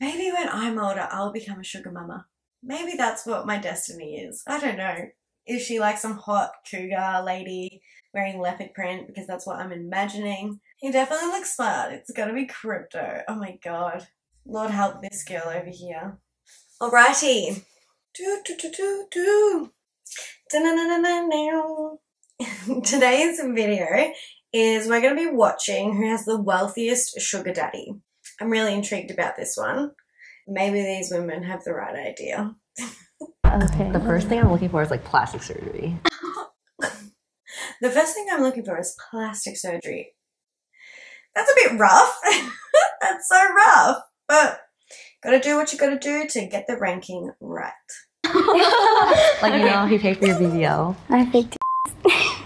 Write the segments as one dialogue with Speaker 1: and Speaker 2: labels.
Speaker 1: Maybe when I'm older, I'll become a sugar mama. Maybe that's what my destiny is. I don't know. Is she like some hot cougar lady wearing leopard print? Because that's what I'm imagining. He definitely looks smart. It's gonna be crypto. Oh my god. Lord help this girl over here. Alrighty. Today's video is we're going to be watching who has the wealthiest sugar daddy. I'm really intrigued about this one. Maybe these women have the right idea.
Speaker 2: Okay. The first thing I'm looking for is like plastic surgery.
Speaker 1: The first thing I'm looking for is plastic surgery. That's a bit rough. That's so rough. But gotta do what you gotta do to get the ranking right.
Speaker 2: Like you know, he paid for your BBL.
Speaker 3: I think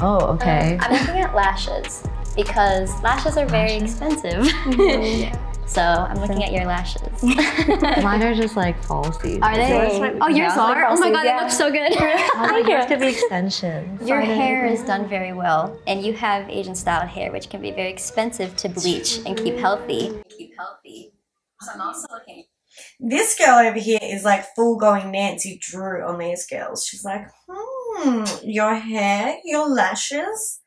Speaker 2: Oh, okay.
Speaker 4: I'm looking at lashes because lashes are very expensive. Mm-hmm. So I'm looking at your lashes.
Speaker 2: Mine are just like falsies.
Speaker 4: Are they?
Speaker 2: Yours might-
Speaker 4: Oh, yours
Speaker 2: yeah.
Speaker 4: are? Oh my god,
Speaker 3: yeah.
Speaker 4: it looks so good.
Speaker 2: I was like, yours could be extensions.
Speaker 4: Your hair is done very well, and you have Asian style hair, which can be very expensive to bleach and keep healthy. Keep healthy. So I'm also looking.
Speaker 1: This girl over here is like full going Nancy Drew on these girls. She's like, hmm, your hair, your lashes.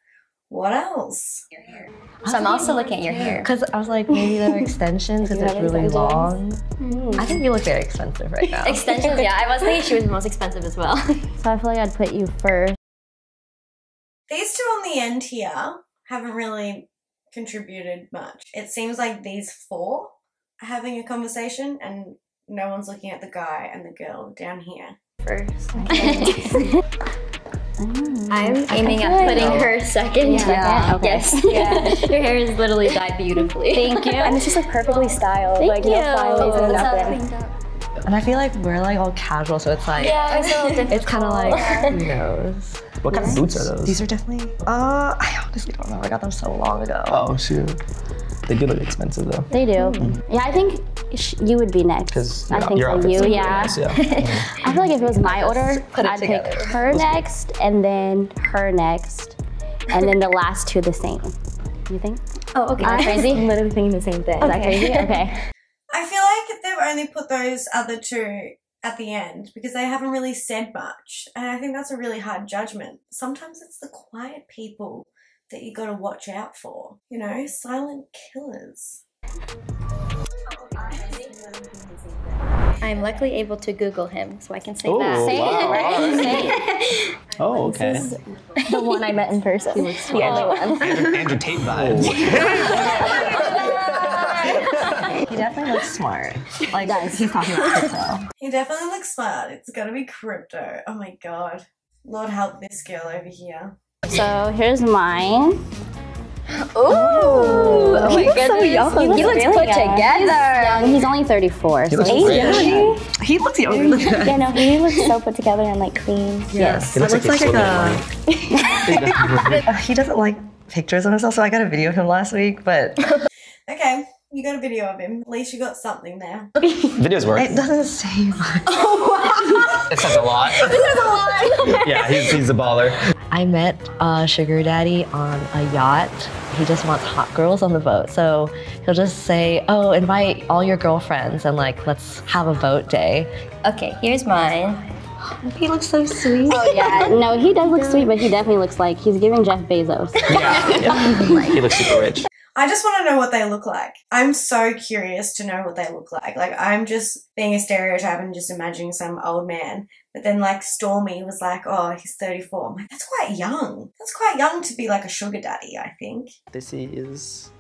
Speaker 1: What else?
Speaker 4: Your hair. So I'm also looking at your hair.
Speaker 2: Because I was like, maybe they're extensions because
Speaker 3: You
Speaker 2: it's really
Speaker 3: extensions?
Speaker 2: long. Mm. I think you look very expensive right now.
Speaker 4: Extensions, yeah. I was thinking she was the most expensive as well.
Speaker 3: so. I feel like I'd put you first.
Speaker 1: These two on the end here haven't really contributed much. It seems like these four are having a conversation and no one's looking at the guy and the girl down here.
Speaker 4: First.
Speaker 3: Mm.
Speaker 4: I'm aiming at
Speaker 3: like-
Speaker 4: putting her second.
Speaker 3: Yeah, okay.
Speaker 4: Yes. Yeah. Your hair is literally dyed beautifully.
Speaker 3: Thank you. And it's just like perfectly styled.
Speaker 4: Thank
Speaker 3: like
Speaker 4: you.
Speaker 3: no flyaways or
Speaker 4: It's all
Speaker 3: nothing.
Speaker 2: And I feel like we're like all casual, so it's like
Speaker 4: Yeah, it's a little different.
Speaker 2: it's kind of like who knows.
Speaker 5: What kind of boots are those?
Speaker 2: These are definitely. Uh, I honestly don't know. I got them so long ago.
Speaker 5: oh shoot, they do look expensive though.
Speaker 3: They do. Yeah, I think sh- you would be next.
Speaker 5: Because
Speaker 3: I think
Speaker 5: your
Speaker 3: for you,
Speaker 5: look really
Speaker 3: yeah.
Speaker 5: nice, yeah.
Speaker 3: I feel like if it was my order,
Speaker 2: put
Speaker 3: I'd pick
Speaker 2: together.
Speaker 3: her next, and then her next, and then the last two the same. You think?
Speaker 4: Oh, okay.
Speaker 3: I'm
Speaker 4: crazy.
Speaker 3: literally thinking the same thing. Is that
Speaker 4: Okay.
Speaker 3: crazy? Okay.
Speaker 1: I feel like if they've only put those other two at the end because they haven't really said much. And I think that's a really hard judgment. Sometimes it's the quiet people that you gotta watch out for. You know, silent killers.
Speaker 4: I'm luckily able to Google him, so I can say
Speaker 5: Ooh,
Speaker 4: that.
Speaker 5: Say wow,
Speaker 4: right?
Speaker 5: alright. Oh, okay.
Speaker 3: the one I met in person. the only one.
Speaker 5: Andrew, Andrew Tate vibes.
Speaker 2: He definitely looks smart. Like he's talking about crypto.
Speaker 1: He definitely looks smart. It's gonna be crypto. Oh my god. Lord help this girl over here.
Speaker 3: So here's mine.
Speaker 4: Ooh! Oh my
Speaker 3: He looks so young.
Speaker 4: He
Speaker 3: He
Speaker 4: looks
Speaker 3: looks
Speaker 4: put
Speaker 3: really young.
Speaker 4: together.
Speaker 3: Young. He's only 34.
Speaker 5: He looks
Speaker 3: so
Speaker 5: great.
Speaker 3: yeah.
Speaker 2: He looks younger than that.
Speaker 3: yeah, no, he looks so put together and like clean.
Speaker 2: Yes.
Speaker 5: He looks
Speaker 2: It
Speaker 5: like he's
Speaker 2: a.
Speaker 5: swimming
Speaker 2: Uh, he doesn't like pictures of himself, so I got a video of him last week, but
Speaker 1: Okay, you got a video of him. At least you got something there.
Speaker 5: Videos work.
Speaker 2: it doesn't say much.
Speaker 5: Oh, it says a lot. it says a lot. yeah, he's, he's a baller.
Speaker 2: I met a sugar daddy on a yacht. He just wants hot girls on the boat. So he'll just say, Oh, invite all your girlfriends and like, let's have a boat day.
Speaker 4: Okay, here's mine.
Speaker 2: He looks so sweet.
Speaker 3: Oh, yeah, no, he does look sweet, but he definitely looks like he's giving Jeff Bezos.
Speaker 5: Yeah, yeah. he looks super rich.
Speaker 1: I just want to know what they look like. I'm so curious to know what they look like. Like, I'm just being a stereotype and just imagining some old man. But then, like, Stormy was like, oh, he's 34. I'm like, that's quite young. That's quite young to be like a sugar daddy, I think.
Speaker 5: This is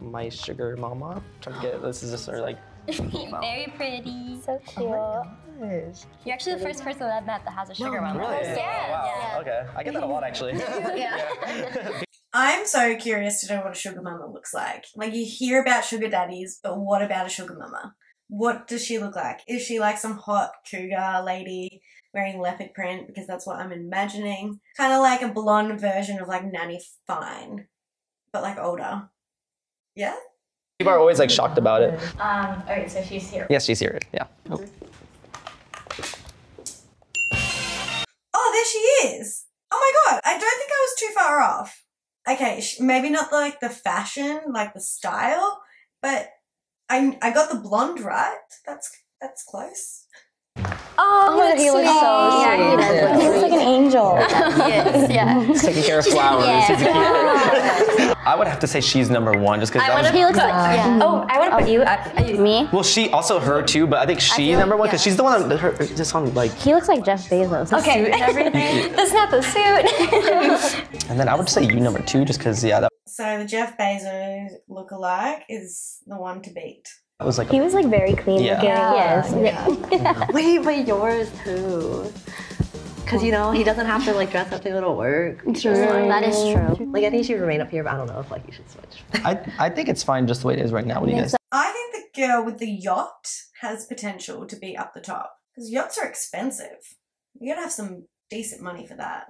Speaker 5: my sugar mama. Trying to get this is just her like
Speaker 4: Very pretty.
Speaker 3: So oh cute.
Speaker 2: Gosh.
Speaker 4: You're actually the first person that I've met that has a sugar mama.
Speaker 5: really?
Speaker 4: Yeah.
Speaker 5: Wow. Okay, I get that a lot actually.
Speaker 1: I'm so curious to know what a sugar mama looks like. Like, you hear about sugar daddies, but what about a sugar mama? What does she look like? Is she like some hot cougar lady wearing leopard print? Because that's what I'm imagining. Kind of like a blonde version of like Nanny Fine, but like older. Yeah?
Speaker 5: People are always like shocked about it.
Speaker 4: Um, okay, so she's here.
Speaker 5: Yes, she's here. Yeah.
Speaker 1: Oh, there she is. Oh my god, I don't think I was too far off. Okay, maybe not like the fashion, like the style, but I I got the blonde right. That's that's close.
Speaker 3: Oh,
Speaker 2: my God, he looks so
Speaker 3: Yeah, he
Speaker 2: sweet.
Speaker 3: does look
Speaker 2: He
Speaker 3: He looks like an angel.
Speaker 4: Oh, yes, yeah.
Speaker 5: Taking care of flowers.
Speaker 4: Yeah.
Speaker 5: taking I would have to say she's number one just because
Speaker 4: I
Speaker 5: that
Speaker 4: want
Speaker 5: was.
Speaker 4: to.
Speaker 3: He looks like
Speaker 4: Yeah. Oh, I want to put oh. you. At, are you
Speaker 3: me.
Speaker 5: well, she also her too, but I think she
Speaker 4: feel-
Speaker 5: number one because
Speaker 4: yeah.
Speaker 5: she's the one that her, just on like.
Speaker 3: He looks like Jeff Bezos.
Speaker 4: Okay.
Speaker 3: everything.
Speaker 4: That's not the suit.
Speaker 5: And then I would say you number two just because yeah, that
Speaker 1: So the Jeff Bezos look-alike is the one to beat.
Speaker 5: was like.
Speaker 3: He was like very clean
Speaker 5: Yeah.
Speaker 3: looking. Yes. Yeah.
Speaker 2: Wait, but yours too. Because you know he doesn't have to like dress up to go to work.
Speaker 3: True. That is true.
Speaker 2: Like I think she should remain up here, but I don't know if like you should switch.
Speaker 5: I I think it's fine just the way it is right now. What do you guys?
Speaker 1: I think the girl with the yacht has potential to be up the top because yachts are expensive. You gotta have some decent money for that.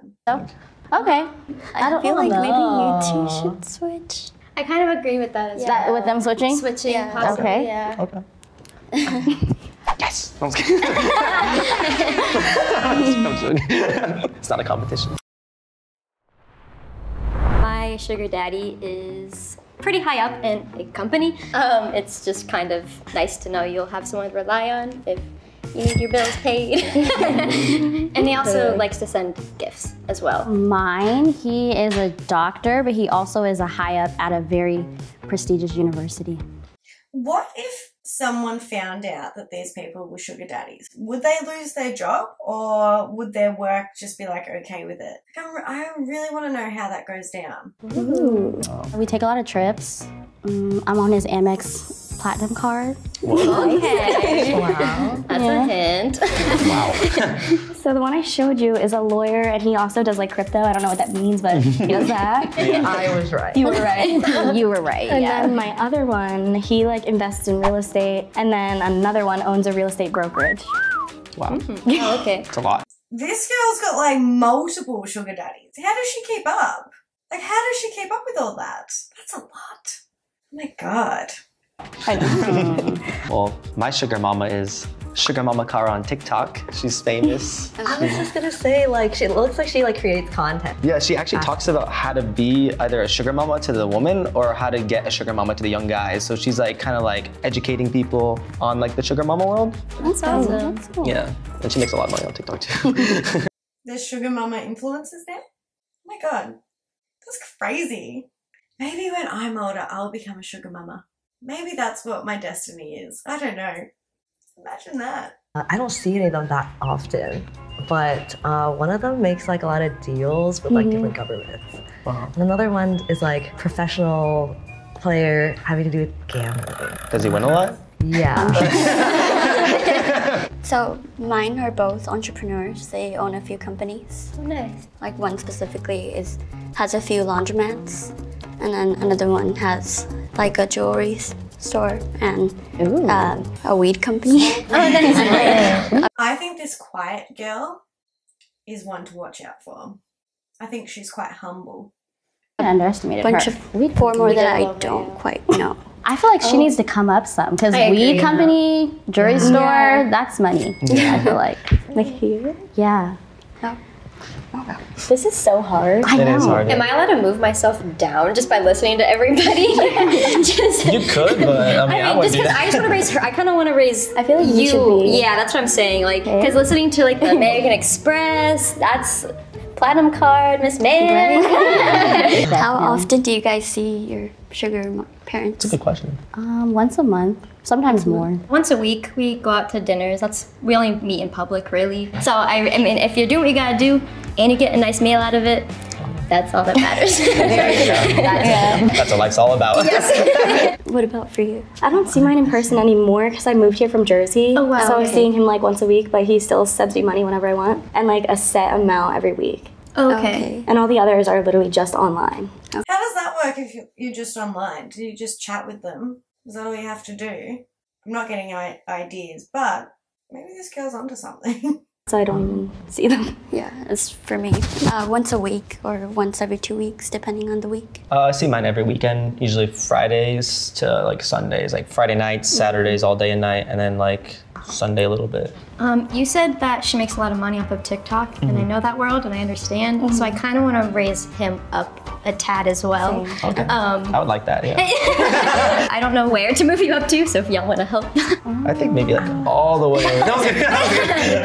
Speaker 3: Okay.
Speaker 4: I,
Speaker 3: don't
Speaker 4: feel like maybe you two should switch.
Speaker 6: I kind of agree with that as
Speaker 3: That, with them switching?
Speaker 6: Switching,
Speaker 4: Yeah.
Speaker 6: possibly,
Speaker 3: Okay.
Speaker 6: yeah.
Speaker 5: Okay. yes. I'm just kidding. I'm joking. it's not a competition.
Speaker 4: My sugar daddy is pretty high up in a company. Um, it's just kind of nice to know you'll have someone to rely on if you need your bills paid. and he also likes to send gifts as well.
Speaker 3: Mine, he is a doctor, but he also is a high up at a very prestigious university.
Speaker 1: What if someone found out that these people were sugar daddies? Would they lose their job or would their work just be like okay with it? Like, I'm, really want to know how that goes down.
Speaker 3: We take a lot of trips. Mm, I'm on his Amex Platinum card.
Speaker 4: Okay.
Speaker 2: Wow.
Speaker 4: That's a hint.
Speaker 3: So the one I showed you is a lawyer, and he also does like crypto. I don't know what that means, but he does that.
Speaker 2: I was right.
Speaker 3: You were right. you were right. And
Speaker 4: yeah.
Speaker 3: then my other one, he like invests in real estate, and then another one owns a real estate brokerage.
Speaker 5: Wow. Mm-hmm.
Speaker 4: Oh, okay.
Speaker 5: It's a lot.
Speaker 1: This girl's got like multiple sugar daddies. How does she keep up? Like, how does she keep up with all that? That's a lot. Oh my god.
Speaker 3: I know.
Speaker 5: Well, my sugar mama is Sugar Mama Kara on TikTok. She's famous.
Speaker 2: I was just gonna say like she looks like she like creates content.
Speaker 5: Yeah, she actually ah. talks about how to be either a sugar mama to the woman or how to get a sugar mama to the young guys. So she's like kind of like educating people on like the sugar mama world.
Speaker 3: That's awesome. That's cool.
Speaker 5: Yeah, and she makes a lot of money on TikTok too.
Speaker 1: There's sugar mama influencers now? Oh my god. That's crazy. Maybe when I'm older, I'll become a sugar mama. Maybe that's what my destiny is. I don't know. Imagine that.
Speaker 2: Uh, I don't see any of them that often, but uh, one of them makes like a lot of deals with like different governments.
Speaker 5: Wow.
Speaker 2: And another one is like professional player having to do with gambling.
Speaker 5: Does he win a lot?
Speaker 2: Yeah.
Speaker 7: So mine are both entrepreneurs. They own a few companies.
Speaker 4: Oh, nice.
Speaker 7: Like one specifically is has a few laundromats, and then another one has like a jewelry s- store and um, a weed company.
Speaker 1: I think this quiet girl is one to watch out for. I think she's quite humble.
Speaker 3: I underestimated
Speaker 7: bunch
Speaker 3: her.
Speaker 7: of four more that I don't quite know.
Speaker 3: I feel like she needs to come up some because weed
Speaker 4: agree.
Speaker 3: company, jewelry store, that's money. I feel like. Like here? Yeah.
Speaker 7: Oh.
Speaker 3: This is so hard. I know.
Speaker 5: is hard.
Speaker 4: Am I allowed to move myself down just by listening to everybody? just,
Speaker 5: You could, but I mean, I,
Speaker 4: I mean,
Speaker 5: wouldn't
Speaker 4: just because. I just want to raise her. I kind of want to raise.
Speaker 3: I feel like you should be.
Speaker 4: Yeah, that's what I'm saying. Like, because listening to like the American Express, that's platinum card, Miss Man.
Speaker 7: How often do you guys see your sugar mo- a
Speaker 5: Good question.
Speaker 3: Um, once a month, sometimes more.
Speaker 4: Once a week, we go out to dinners. That's we only meet in public, really. So I, I mean, if you're doing what you gotta do, and you get a nice meal out of it, that's all that matters.
Speaker 5: That's what life's all about.
Speaker 7: What about for you?
Speaker 3: I don't see mine in person anymore because I moved here from Jersey.
Speaker 4: Oh, wow,
Speaker 3: So
Speaker 4: I'm
Speaker 3: seeing him like once a week, but he still sends me money whenever I want and like a set amount every week.
Speaker 4: okay.
Speaker 3: And all the others are literally just online.
Speaker 1: How does that work if you're just online? Do you just chat with them? Is that all you have to do? I'm not getting I- ideas, but maybe this girl's onto something.
Speaker 3: So I don't even see them.
Speaker 7: Yeah, it's for me. Uh, once a week or once every two weeks, depending on the week.
Speaker 5: Uh, I see mine every weekend, usually Fridays to like Sundays, like Friday nights, Saturdays, all day and night, and then like Sunday a little bit.
Speaker 4: Um, you said that she makes a lot of money off of TikTok, and
Speaker 5: Mm-hmm.
Speaker 4: I know that world, and I understand. So I kind of want to raise him up a tad as well.
Speaker 5: Okay.
Speaker 4: Um,
Speaker 5: I would like that. Yeah.
Speaker 4: I don't know where to move you up to, so if y'all want to help.
Speaker 5: I think maybe like all the way. No, I'm kidding.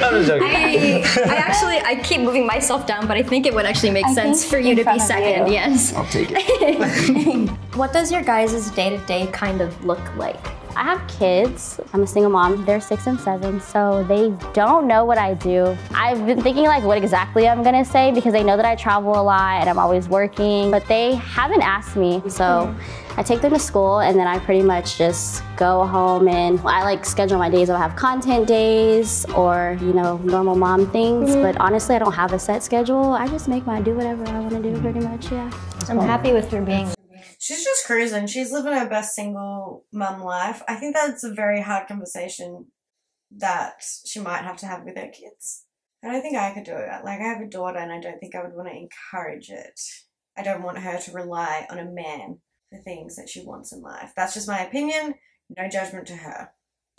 Speaker 5: I'm just joking.
Speaker 4: I, I actually I keep moving myself down, but I think it would actually make
Speaker 3: I
Speaker 4: sense for you to be second.
Speaker 3: you.
Speaker 4: Yes.
Speaker 5: I'll take it.
Speaker 4: What does your guys' day to day kind of look like?
Speaker 3: I have kids. I'm a single mom. They're six and seven, so they don't know what I do. I've been thinking like what exactly I'm gonna say because they know that I travel a lot and I'm always working, but they haven't asked me. So I take them to school and then I pretty much just go home and I like schedule my days. I'll have content days or you know normal mom things. Mm-hmm. But honestly, I don't have a set schedule. I just make my do whatever I want to do pretty much. Yeah.
Speaker 4: I'm happy with her being.
Speaker 1: She's just cruising. She's living her best single mum life. I think that's a very hard conversation that she might have to have with her kids. I don't think I could do it. Like, I have a daughter and I don't think I would want to encourage it. I don't want her to rely on a man for things that she wants in life. That's just my opinion. No judgment to her.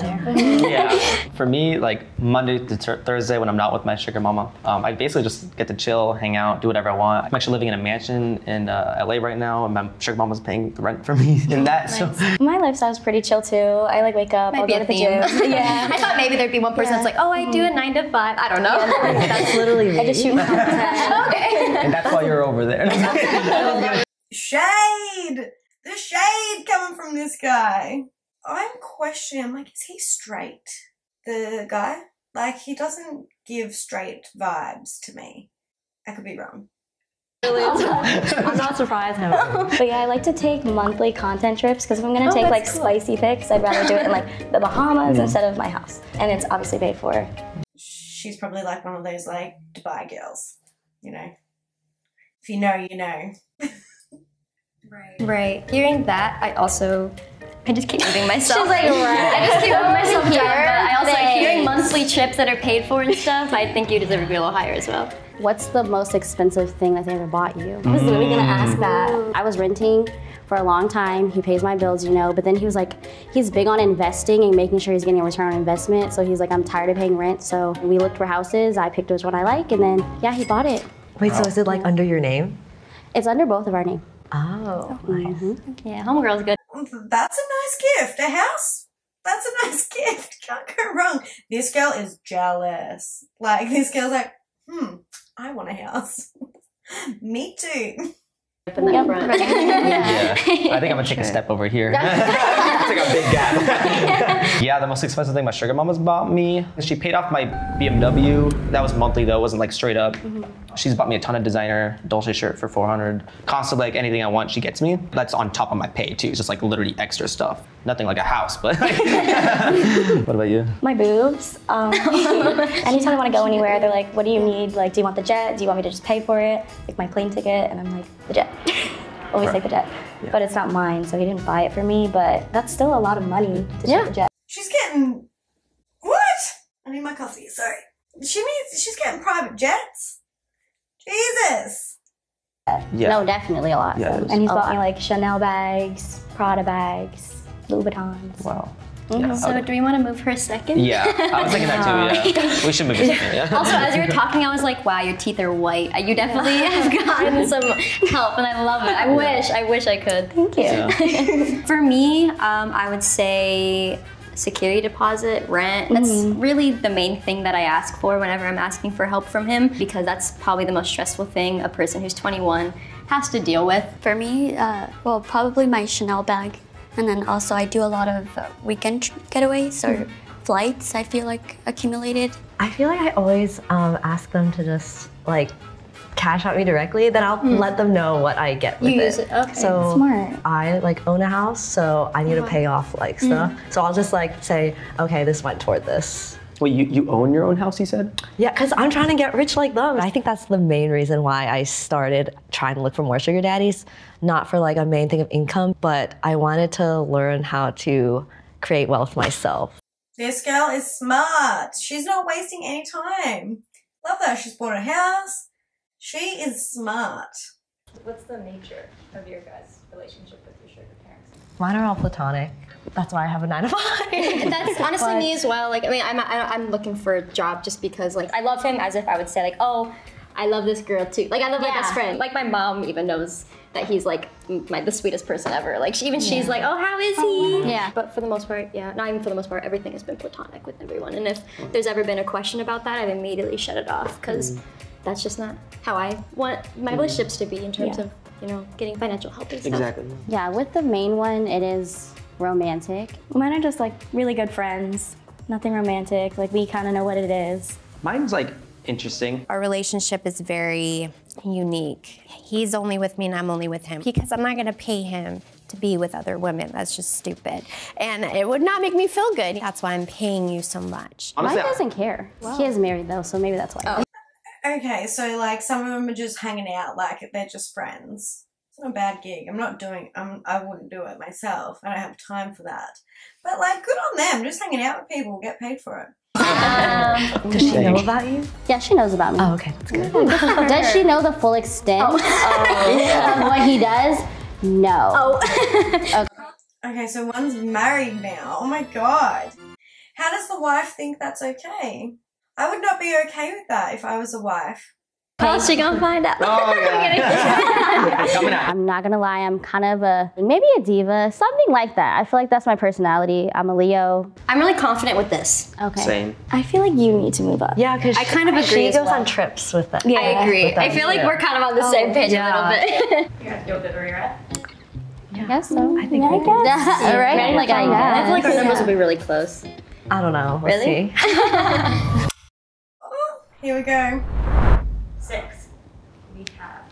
Speaker 5: Yeah. For me, like Monday to th- Thursday when I'm not with my sugar mama, um, I basically just get to chill, hang out, do whatever I want. I'm actually living in a mansion in uh, LA right now, and my sugar mama's paying the rent for me in that. So
Speaker 3: My lifestyle's pretty chill too. I like wake up,
Speaker 4: Might
Speaker 3: I'll
Speaker 4: be
Speaker 3: go to the
Speaker 4: theme.
Speaker 3: gym. Yeah.
Speaker 4: I thought maybe there'd be one person that's like, oh, I do a nine to five. I don't know.
Speaker 2: That's literally me.
Speaker 3: I just shoot my content.
Speaker 4: okay.
Speaker 5: and that's why you're over there.
Speaker 1: Shade! The shade coming from this guy. I'm questioning, I'm like, is he straight? The guy? Like, he doesn't give straight vibes to me. I could be wrong.
Speaker 2: I'm not surprised. However.
Speaker 3: But yeah, I like to take monthly content trips because if I'm gonna
Speaker 4: Oh,
Speaker 3: take like
Speaker 4: cool.
Speaker 3: spicy pics, I'd rather do it in like the Bahamas mm-hmm. instead of my house. And it's obviously paid for.
Speaker 1: She's probably like one of those, like, Dubai girls. You know? If you know, you know.
Speaker 4: Right. Right. Hearing that, I also. I just keep moving myself.
Speaker 3: She's like, right.
Speaker 4: I just keep moving myself down, but I also like hearing
Speaker 3: Thanks.
Speaker 4: monthly trips that are paid for and stuff. I think you deserve to be a little higher as well.
Speaker 3: What's the most expensive thing that they ever bought you? I was literally gonna ask mm. that. I was renting for a long time. He pays my bills, you know, but then he was like, he's big on investing and making sure he's getting a return on investment. So he's like, I'm tired of paying rent. So we looked for houses. I picked which one I like, and then yeah, he bought it.
Speaker 2: Wait, so is it like under your name?
Speaker 3: It's under both of our name.
Speaker 2: Oh, mm-hmm. nice.
Speaker 4: Yeah, homegirl's good.
Speaker 1: That's a nice gift. A house? That's a nice gift. Can't go wrong. This girl is jealous. Like, this girl's like, hmm, I want a house. Me too.
Speaker 4: In that front.
Speaker 5: yeah. I think I'm gonna take a step over here. it's like a big gap. yeah, the most expensive thing my sugar mama's bought me. She paid off my BMW. That was monthly though, it wasn't like straight up. She's bought me a ton of designer Dolce shirt for 400. Constantly, like anything I want, she gets me. That's on top of my pay too. It's just like literally extra stuff. Nothing like a house, but. Like what about you?
Speaker 3: My boobs. Um, anytime I want to go anywhere, they're like, "What do you need? Like, do you want the jet? Do you want me to just pay for it? Like my plane ticket?" And I'm like, "The jet." Always
Speaker 5: Right.
Speaker 3: take the jet.
Speaker 5: Yeah.
Speaker 3: But it's not mine, so he didn't buy it for me. But that's still a lot of money to
Speaker 4: Yeah.
Speaker 3: take the jet.
Speaker 1: She's getting. What? I need my coffee, sorry. She needs. She's getting private jets? Jesus.
Speaker 5: Yeah.
Speaker 3: No, definitely a lot.
Speaker 5: Yeah, it is.
Speaker 3: and he's
Speaker 2: A
Speaker 3: bought
Speaker 2: lot.
Speaker 3: me like Chanel bags, Prada bags, Louis Vuittons.
Speaker 5: Wow.
Speaker 3: Mhm.
Speaker 5: Yeah,
Speaker 4: So
Speaker 5: okay.
Speaker 4: do we want to move for a second?
Speaker 5: Yeah, I was thinking that too. Yeah, we should move this. Yeah.
Speaker 4: Also, as you were talking, I was like, wow, your teeth are white. You definitely have gotten some help, and I love it. I wish, I wish I could.
Speaker 3: Thank you.
Speaker 4: For me, um, I would say security deposit, rent. That's really the main thing that I ask for whenever I'm asking for help from him because that's probably the most stressful thing a person who's 21 has to deal with.
Speaker 7: For me, uh, well, probably my Chanel bag. And then also, I do a lot of uh, weekend getaways or flights, I feel like accumulated.
Speaker 2: I feel like I always um, ask them to just like cash out me directly. Then I'll hmm. let them know what I get with
Speaker 4: You
Speaker 2: it.
Speaker 4: use it, okay.
Speaker 2: So
Speaker 3: Smart.
Speaker 2: I like own a house, so I need to uh-huh. pay off like hmm. stuff. So I'll just like say, okay, this went toward this.
Speaker 5: Wait, you, you own your own house? You said?
Speaker 2: Yeah, because I'm trying to get rich like them. I think that's the main reason why I started trying to look for more sugar daddies. Not for like a main thing of income, but I wanted to learn how to create wealth myself.
Speaker 1: This girl is smart. She's not wasting any time. Love that. She's bought a house. She is smart.
Speaker 6: What's the nature of your guys' relationship with your sugar parents?
Speaker 2: Mine are all platonic. That's why I have a nine to five.
Speaker 4: That's honestly me as well. Like, I mean, I'm, I'm looking for a job just because, like, I love him as if I would say, like, oh, I love this girl too. Like, I love my
Speaker 3: Yeah.
Speaker 4: best friend. Like, my mom even knows that he's like my the sweetest person ever. Like, she, even she's like, oh, how is he?
Speaker 3: Yeah.
Speaker 4: But for the most part, yeah, not even for the most part, everything has been platonic with everyone. And if there's ever been a question about that, I've immediately shut it off because mm. That's just not how I want my mm-hmm. relationships to be in terms
Speaker 3: Yeah.
Speaker 4: of you know getting financial help and stuff.
Speaker 5: Exactly.
Speaker 3: Yeah, with the main one, it is romantic.
Speaker 6: Mine are just like really good friends. Nothing romantic. Like we kind of know what it is.
Speaker 5: Mine's like interesting.
Speaker 8: Our relationship is very unique. He's only with me and I'm only with him because I'm not going to pay him to be with other women. That's just stupid. And it would not make me feel good. That's why I'm paying you so much.
Speaker 3: Mine
Speaker 5: Honestly, I-
Speaker 3: doesn't care. He is married though, so maybe that's why. Oh.
Speaker 1: Okay, so like some of them are just hanging out, like they're just friends. It's not a bad gig. I'm not doing. I'm. I wouldn't do it myself. I don't have time for that. But like, good on them. Just hanging out with people, get paid for it.
Speaker 2: Um, does she know about you?
Speaker 3: Yeah, she knows about me.
Speaker 2: Oh, okay, that's good.
Speaker 3: Does she know the full extent oh. of what he does? No. Oh.
Speaker 1: Okay, so one's married now. Oh my god. How does the wife think that's okay? I would not be okay with that if I was a wife.
Speaker 4: Oh, she gonna find out.
Speaker 5: Oh, yeah. Coming out.
Speaker 3: I'm not gonna lie, I'm kind of a maybe a diva, something like that. I feel like that's my personality. I'm a Leo.
Speaker 4: I'm really confident with this.
Speaker 3: Okay.
Speaker 5: Same.
Speaker 6: I feel like you need to move up.
Speaker 2: Yeah, because
Speaker 4: I kind of agree
Speaker 2: She goes
Speaker 4: well.
Speaker 2: on trips with them.
Speaker 4: I agree.
Speaker 2: them,
Speaker 4: I feel like
Speaker 2: yeah.
Speaker 4: we're kind of on the same oh, page
Speaker 2: yeah.
Speaker 4: a little bit.
Speaker 9: You guys feel good where you're at?
Speaker 3: I guess so. I
Speaker 2: think
Speaker 3: yeah,
Speaker 2: we
Speaker 3: I guess. All right.
Speaker 4: I, like, I, guess. I feel like our numbers will be really close.
Speaker 2: I don't know. Let's
Speaker 4: Really?
Speaker 2: See.
Speaker 1: Here we go.
Speaker 9: Six. We have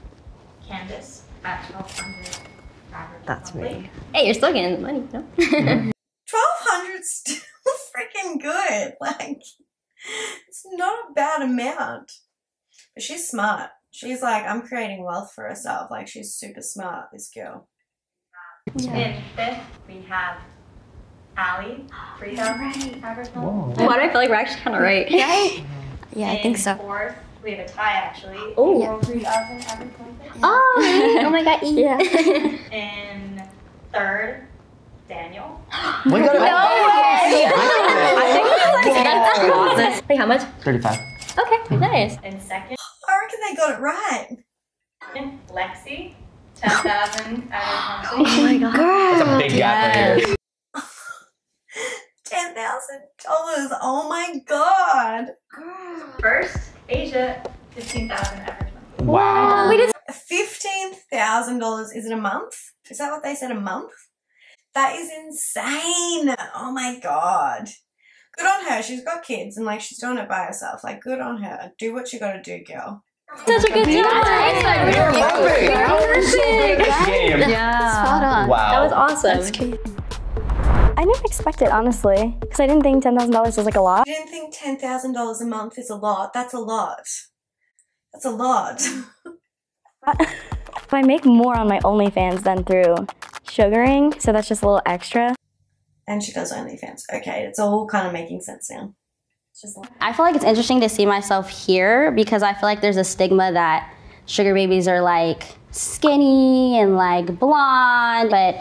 Speaker 9: Candace at 1200
Speaker 2: That's
Speaker 9: monthly.
Speaker 2: me.
Speaker 4: Hey, you're still getting the money, no?
Speaker 1: Twelve hundred still freaking good. Like, it's not a bad amount. But she's smart. She's like, I'm creating wealth for herself. Like, she's super smart. This girl.
Speaker 9: Um, in fifth, we have Allie, 3000 average monthly.
Speaker 4: Why do I feel like we're actually kind of right?
Speaker 7: Yeah, I think so.
Speaker 9: fourth, we have a tie actually.
Speaker 4: Oh.
Speaker 9: Equal 3000.
Speaker 4: Oh, oh my god, yeah.
Speaker 9: In third, Daniel.
Speaker 5: I think we got it.
Speaker 4: Wait, how much?
Speaker 5: 35.
Speaker 4: Okay, nice.
Speaker 9: In second,
Speaker 1: I reckon they got it right.
Speaker 9: Lexi, 10,000 average monthly.
Speaker 2: Oh my god.
Speaker 5: That's a big gap right here.
Speaker 1: Ten thousand dollars. Oh my god.
Speaker 9: First, Asia, 15,000 average monthly.
Speaker 5: Wow.
Speaker 1: Fifteen thousand dollars is it a month? Is that what they said? A month? That is insane. Oh my god. Good on her. She's got kids and like she's doing it by herself. Like good on her. Do what you gotta do, girl.
Speaker 4: Such a good job.
Speaker 5: Game.
Speaker 2: Yeah.
Speaker 3: Spot on.
Speaker 5: Wow.
Speaker 4: That was awesome.
Speaker 6: I never expected, it honestly, because I didn't think $10,000 was like a lot.
Speaker 1: I didn't think ten thousand dollars a month is a lot. That's a lot. That's a lot.
Speaker 6: But I make more on my OnlyFans than through sugaring, so that's just a little extra.
Speaker 1: and she does OnlyFans. Okay, it's all kind of making sense now. It's just like
Speaker 3: I feel like it's interesting to see myself here because I feel like there's a stigma that sugar babies are like skinny and like blonde, but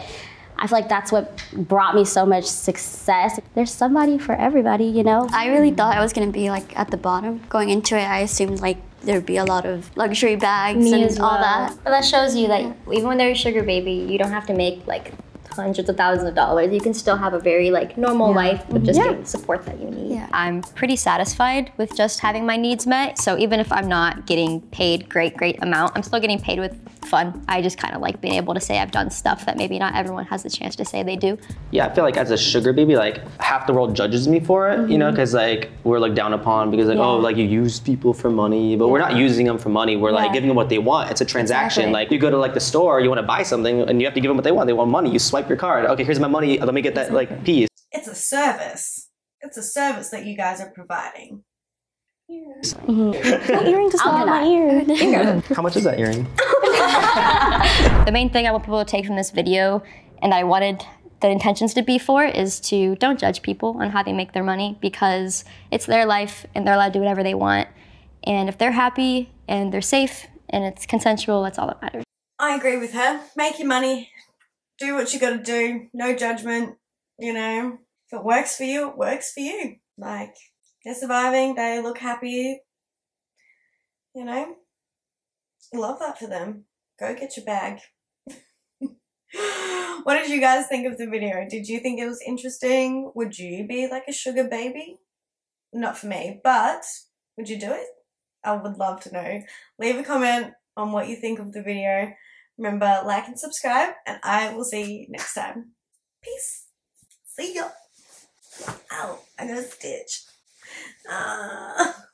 Speaker 3: I feel like that's what brought me so much success. There's somebody for everybody, you know?
Speaker 7: I really thought I was gonna be like at the bottom. Going into it, I assumed like there'd be a lot of luxury bags
Speaker 4: Me
Speaker 7: and
Speaker 4: as
Speaker 7: all
Speaker 4: well.
Speaker 7: that.
Speaker 4: But that shows you that even when they're a sugar baby, you don't have to make like hundreds of thousands of dollars. You can still have a very like normal life with just getting the support that you need.
Speaker 7: Yeah.
Speaker 4: I'm pretty satisfied with just having my needs met. So even if I'm not getting paid great, great amount, I'm still getting paid with fun. I just kind of like being able to say I've done stuff that maybe not everyone has the chance to say they do.
Speaker 5: Yeah, I feel like as a sugar baby, like half the world judges me for it, you know, mm-hmm. because like we're like down upon because like oh like you use people for money, but we're not using them for money. We're like
Speaker 6: Yeah.
Speaker 5: giving them what they want. It's a transaction.
Speaker 6: Exactly.
Speaker 5: Like you go to like the store, you want to buy something, and you have to give them what they want. They want money. You swipe your card. Okay, here's my money. Let me get that like piece.
Speaker 1: it's a service. It's a service that you guys are providing.
Speaker 6: My earring just fell out my ear.
Speaker 5: How much is that earring?
Speaker 4: The main thing I want people to take from this video and I wanted the intentions to be for is to don't judge people on how they make their money because it's their life and they're allowed to do whatever they want. And if they're happy and they're safe and it's consensual, that's all that matters.
Speaker 1: I agree with her. Make your money. do what you gotta do. No judgment, you know. If it works for you, it works for you. Like, they're surviving, they look happy, you know. Love that for them. Go get your bag. what did you guys think of the video? Did you think it was interesting? Would you be like a sugar baby? Not for me, but would you do it? I would love to know. Leave a comment on what you think of the video. Remember, like and subscribe, and I will see you next time. Peace. See ya. Ow, I got a stitch. Ah.